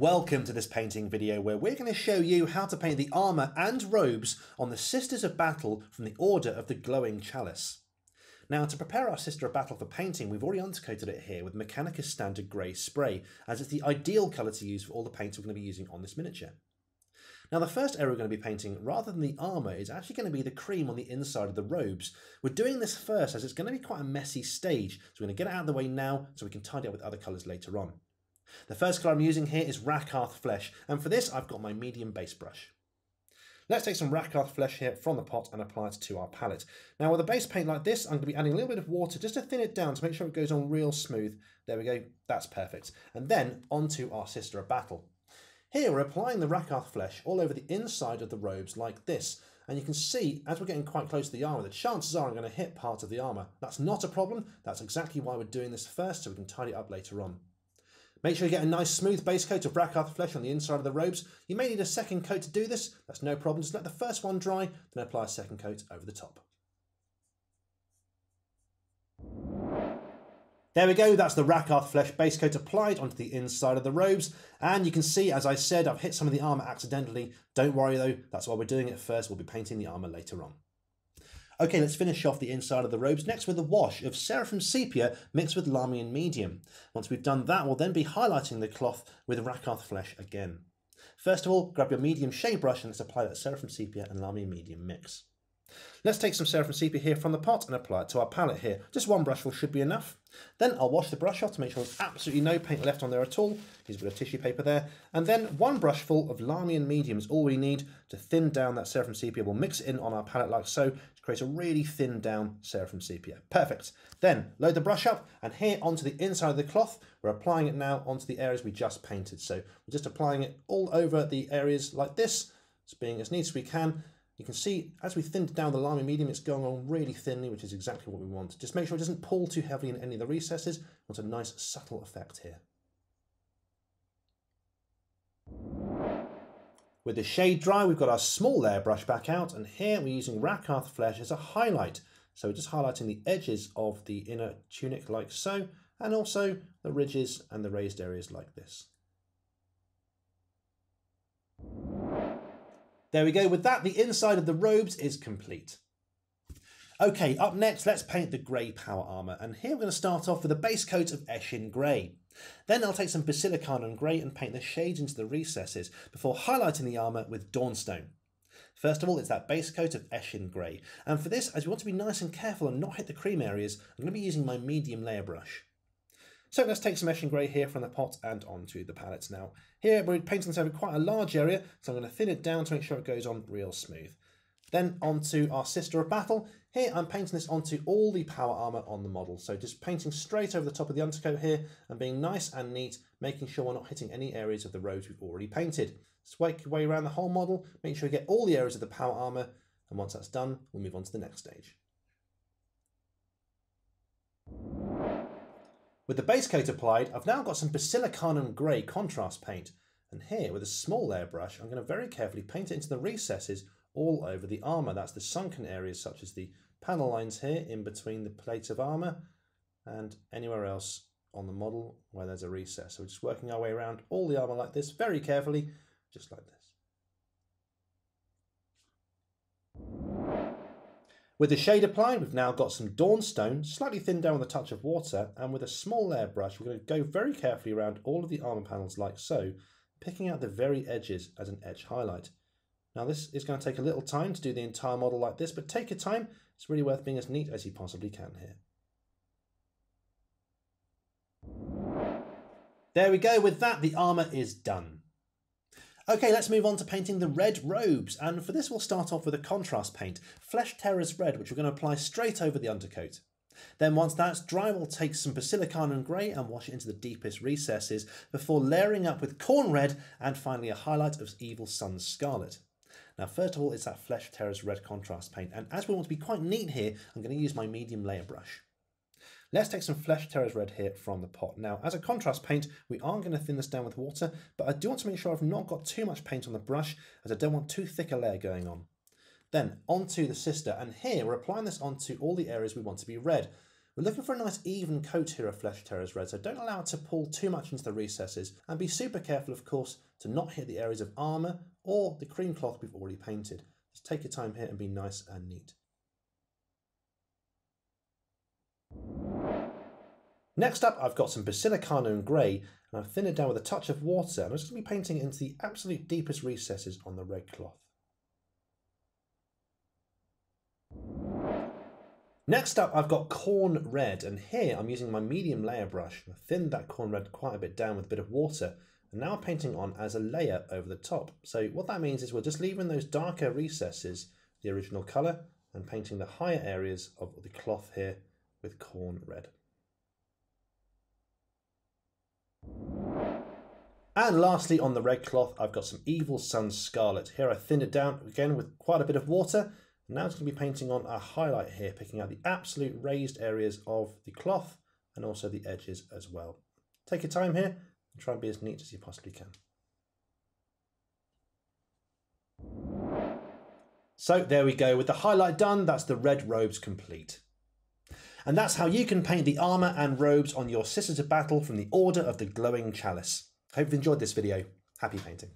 Welcome to this painting video where we're going to show you how to paint the armour and robes on the Sisters of Battle from the Order of the Glowing Chalice. Now to prepare our Sister of Battle for painting we've already undercoated it here with Mechanicus Standard Grey Spray as it's the ideal colour to use for all the paints we're going to be using on this miniature. Now the first area we're going to be painting, rather than the armour, is actually going to be the cream on the inside of the robes. We're doing this first as it's going to be quite a messy stage, so we're going to get it out of the way now so we can tidy up with other colours later on. The first colour I'm using here is Rakarth Flesh, and for this I've got my medium base brush. Let's take some Rakarth Flesh here from the pot and apply it to our palette. Now with a base paint like this, I'm going to be adding a little bit of water just to thin it down to make sure it goes on real smooth. There we go, that's perfect. And then onto our Sister of Battle. Here we're applying the Rakarth Flesh all over the inside of the robes like this. And you can see, as we're getting quite close to the armour, the chances are I'm going to hit part of the armour. That's not a problem. That's exactly why we're doing this first, so we can tidy it up later on. Make sure you get a nice smooth base coat of Rakarth flesh on the inside of the robes. You may need a second coat to do this, that's no problem. Just let the first one dry, then apply a second coat over the top. There we go, that's the Rakarth flesh base coat applied onto the inside of the robes. And you can see, as I said, I've hit some of the armour accidentally. Don't worry though, that's why we're doing it first. We'll be painting the armour later on. Okay, let's finish off the inside of the robes next with a wash of Seraphim Sepia mixed with Lahmian Medium. Once we've done that, we'll then be highlighting the cloth with Rakarth Flesh again. First of all, grab your medium shade brush and let's apply that Seraphim Sepia and Lahmian Medium mix. Let's take some Seraphim Sepia here from the pot and apply it to our palette here. Just one brushful should be enough. Then I'll wash the brush off to make sure there's absolutely no paint left on there at all. Use a bit of tissue paper there. And then one brushful of Lahmian Medium is all we need to thin down that Seraphim Sepia. We'll mix it in on our palette like so to create a really thin down Seraphim Sepia. Perfect. Then load the brush up and here onto the inside of the cloth, we're applying it now onto the areas we just painted. So we're just applying it all over the areas like this, being as neat as we can. You can see as we thinned down the Lahmian medium, it's going on really thinly, which is exactly what we want. Just make sure it doesn't pull too heavily in any of the recesses. We want a nice subtle effect here. With the shade dry, we've got our small layer brush back out, and here we're using Rakarth Flesh as a highlight. So we're just highlighting the edges of the inner tunic like so, and also the ridges and the raised areas like this. There we go. With that, the inside of the robes is complete. Okay, up next, let's paint the grey power armour. And here we're going to start off with a base coat of Eshin Grey. Then I'll take some Basilicanum Grey and paint the shades into the recesses before highlighting the armour with Dawnstone. First of all, it's that base coat of Eshin Grey. And for this, as we want to be nice and careful and not hit the cream areas, I'm going to be using my medium layer brush. So let's take some Eshin Grey here from the pot and onto the palettes now. Here we're painting this over quite a large area, so I'm going to thin it down to make sure it goes on real smooth. Then onto our Sister of Battle. Here I'm painting this onto all the power armour on the model. So just painting straight over the top of the undercoat here and being nice and neat, making sure we're not hitting any areas of the roads we've already painted. Just work your way around the whole model, make sure you get all the areas of the power armour, and once that's done, we'll move on to the next stage. With the base coat applied, I've now got some Basilicanum Grey contrast paint. And here, with a small layer brush, I'm going to very carefully paint it into the recesses all over the armour. That's the sunken areas such as the panel lines here in between the plates of armour and anywhere else on the model where there's a recess. So we're just working our way around all the armour like this, very carefully, just like this. With the shade applied, we've now got some Dawnstone, slightly thinned down with a touch of water, and with a small layer brush, we're going to go very carefully around all of the armour panels like so, picking out the very edges as an edge highlight. Now this is going to take a little time to do the entire model like this, but take your time, it's really worth being as neat as you possibly can here. There we go, with that the armour is done. Okay, let's move on to painting the red robes, and for this we'll start off with a contrast paint, Flesh Tearers Red, which we're going to apply straight over the undercoat. Then once that's dry, we'll take some Basilicanum Grey and wash it into the deepest recesses before layering up with Khorne Red and finally a highlight of Evil Sunz Scarlet. Now first of all it's that Flesh Tearers Red contrast paint and as we want to be quite neat here, I'm going to use my medium layer brush. Let's take some Flesh Tearers Red here from the pot. Now, as a contrast paint, we are going to thin this down with water, but I do want to make sure I've not got too much paint on the brush, as I don't want too thick a layer going on. Then, onto the sister, and here we're applying this onto all the areas we want to be red. We're looking for a nice even coat here of Flesh Tearers Red, so don't allow it to pull too much into the recesses, and be super careful, of course, to not hit the areas of armour or the cream cloth we've already painted. Just take your time here and be nice and neat. Next up, I've got some Basilicanum Grey, and I've thinned it down with a touch of water, and I'm just going to be painting into the absolute deepest recesses on the red cloth. Next up, I've got Khorne Red, and here I'm using my medium layer brush. I've thinned that Khorne Red quite a bit down with a bit of water, and now I'm painting on as a layer over the top. So what that means is we're just leaving those darker recesses the original colour, and painting the higher areas of the cloth here with Khorne Red. And lastly, on the red cloth, I've got some Evil Sunz Scarlet. Here I thinned it down again with quite a bit of water. Now it's going to be painting on a highlight here, picking out the absolute raised areas of the cloth and also the edges as well. Take your time here and try and be as neat as you possibly can. So there we go, with the highlight done, that's the red robes complete. And that's how you can paint the armour and robes on your Sisters of Battle from the Order of the Glowing Chalice. Hope you've enjoyed this video. Happy painting.